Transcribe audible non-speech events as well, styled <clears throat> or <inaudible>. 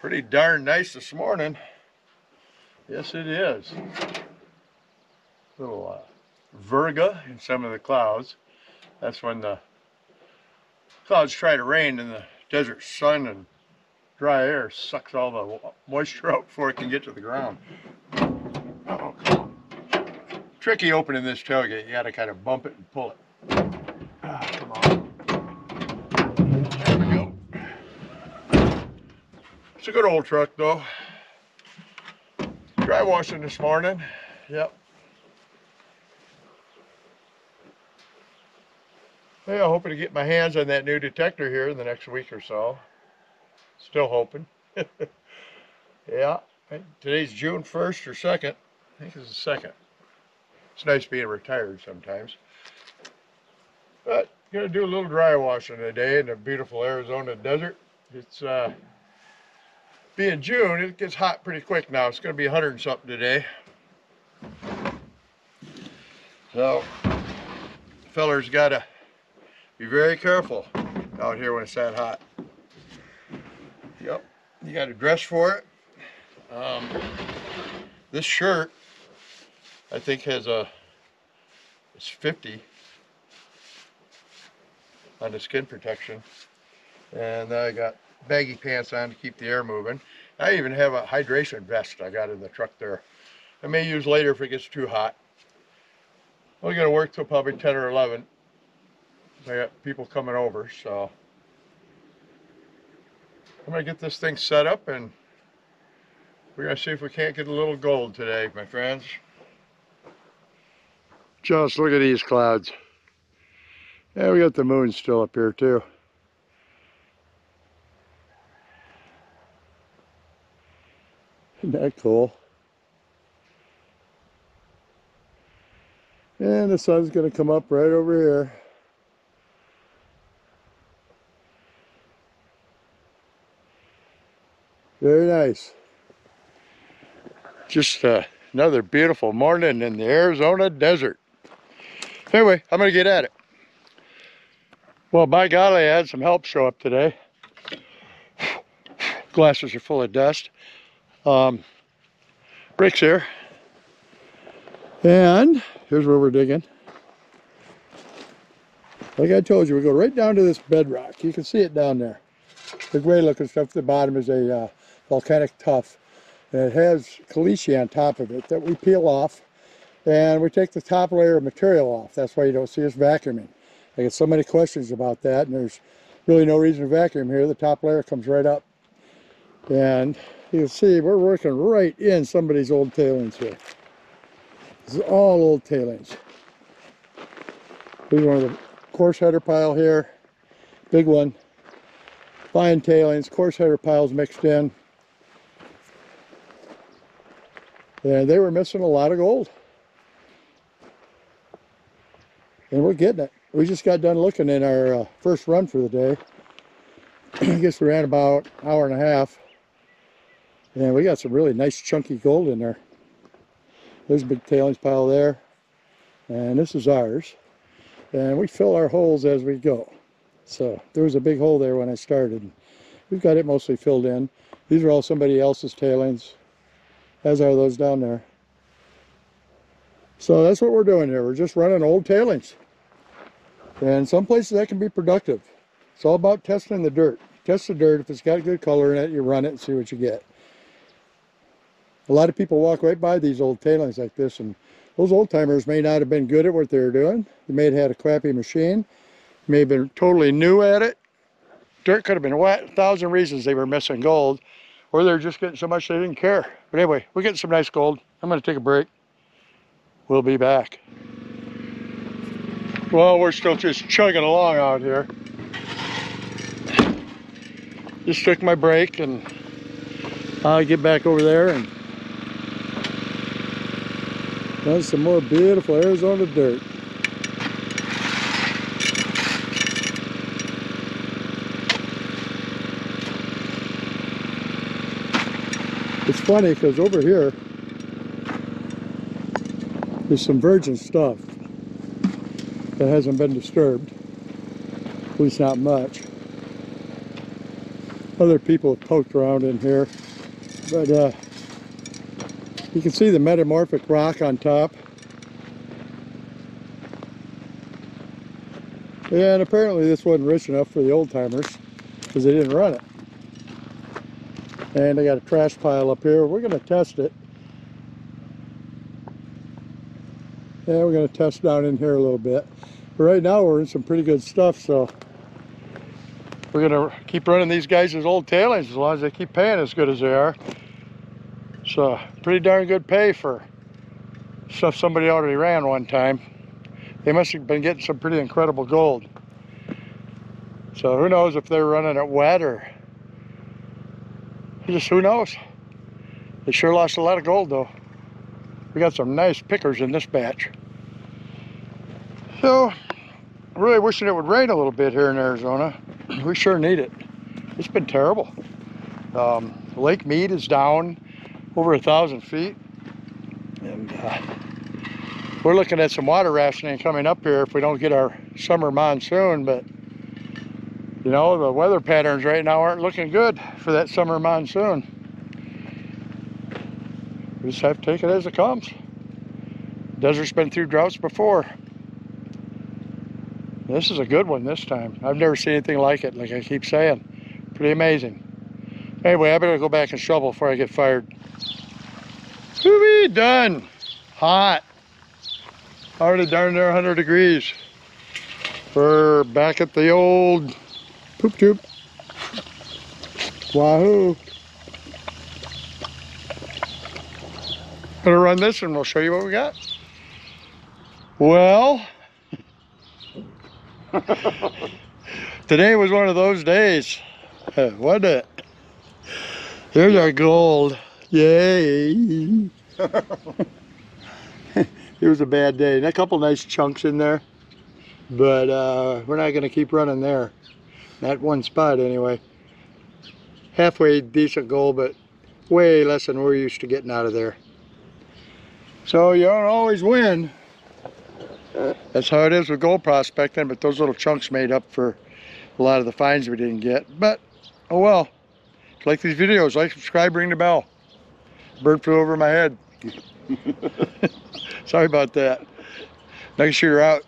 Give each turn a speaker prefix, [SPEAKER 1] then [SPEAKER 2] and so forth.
[SPEAKER 1] Pretty darn nice this morning. Yes, it is. Little uh, virga in some of the clouds. That's when the clouds try to rain and the desert sun and dry air sucks all the moisture <laughs> out before it can get to the ground. Oh, Tricky opening this tailgate. You gotta kind of bump it and pull it. Ah, come on. There we go. It's a good old truck though. Dry washing this morning. Yep. Yeah, hoping to get my hands on that new detector here in the next week or so. Still hoping. <laughs> yeah. Today's June 1st or 2nd. I think it's the 2nd. It's nice being retired sometimes. But gonna do a little dry washing today in the beautiful Arizona desert. It's uh, being June, it gets hot pretty quick now. It's gonna be 100 and something today. So, fellers gotta be very careful out here when it's that hot. Yep, you gotta dress for it. Um, this shirt, I think has a, it's 50 on the skin protection. And I got baggy pants on to keep the air moving. I even have a hydration vest I got in the truck there. I may use later if it gets too hot. Only gonna work till probably 10 or 11. I got people coming over, so I'm gonna get this thing set up and we're gonna see if we can't get a little gold today, my friends. Just look at these clouds. Yeah, we got the moon still up here too. Isn't that cool? And the sun's going to come up right over here. Very nice. Just uh, another beautiful morning in the Arizona desert. Anyway, I'm going to get at it. Well, by golly, I had some help show up today. <sighs> Glasses are full of dust. Um, here. And here's where we're digging. Like I told you, we go right down to this bedrock. You can see it down there. The gray looking stuff at the bottom is a uh, volcanic tuff. And it has caliche on top of it that we peel off. And we take the top layer of material off. That's why you don't see us vacuuming. I get so many questions about that. And there's really no reason to vacuum here. The top layer comes right up. And you can see we're working right in somebody's old tailings here. This is all old tailings. Here's one of the coarse header pile here. Big one. Fine tailings, coarse header piles mixed in. And they were missing a lot of gold. And we're getting it. We just got done looking in our uh, first run for the day. I <clears throat> guess we ran about an hour and a half. And we got some really nice chunky gold in there. There's a big tailings pile there. And this is ours. And we fill our holes as we go. So there was a big hole there when I started. We've got it mostly filled in. These are all somebody else's tailings, as are those down there. So that's what we're doing here. We're just running old tailings. And some places that can be productive. It's all about testing the dirt. Test the dirt. If it's got good color in it, you run it and see what you get. A lot of people walk right by these old tailings like this and those old timers may not have been good at what they were doing. They may have had a crappy machine. May have been totally new at it. Dirt could have been wet. A thousand reasons they were missing gold. Or they're just getting so much they didn't care. But anyway, we're getting some nice gold. I'm going to take a break. We'll be back. Well, we're still just chugging along out here. Just took my break and I'll get back over there and Some more beautiful Arizona dirt. It's funny because over here there's some virgin stuff that hasn't been disturbed. At least not much. other people have poked around in here. But uh, you can see the metamorphic rock on top. And apparently this wasn't rich enough for the old timers because they didn't run it. And I got a trash pile up here. We're going to test it. Yeah, we're going to test down in here a little bit. But right now we're in some pretty good stuff, so we're going to keep running these guys as old tailings as long as they keep paying as good as they are. So pretty darn good pay for stuff somebody already ran one time. They must have been getting some pretty incredible gold. So who knows if they're running it wet or just who knows. They sure lost a lot of gold though. We got some nice pickers in this batch. So, really wishing it would rain a little bit here in Arizona. <clears throat> We sure need it. It's been terrible. Um, Lake Mead is down over a thousand feet. And uh, we're looking at some water rationing coming up here if we don't get our summer monsoon, but you know, the weather patterns right now aren't looking good for that summer monsoon. We just have to take it as it comes. Desert's been through droughts before. This is a good one this time. I've never seen anything like it, like I keep saying. Pretty amazing. Anyway, I better go back and shovel before I get fired. Whoo done. Hot. Already darn near 100 degrees. We're back at the old poop tube. Wahoo. Gonna run this and we'll show you what we got. Well, <laughs> today was one of those days, wasn't it? Here's our gold. Yay! <laughs> it was a bad day. And a couple nice chunks in there, but uh, we're not gonna keep running there. That one spot anyway. Halfway decent gold, but way less than we're used to getting out of there. So you don't always win. That's how it is with gold prospecting, but those little chunks made up for a lot of the finds we didn't get. But, oh well. Like these videos, like, subscribe, ring the bell. Bird flew over my head. <laughs> <laughs> Sorry about that. Next year you're out.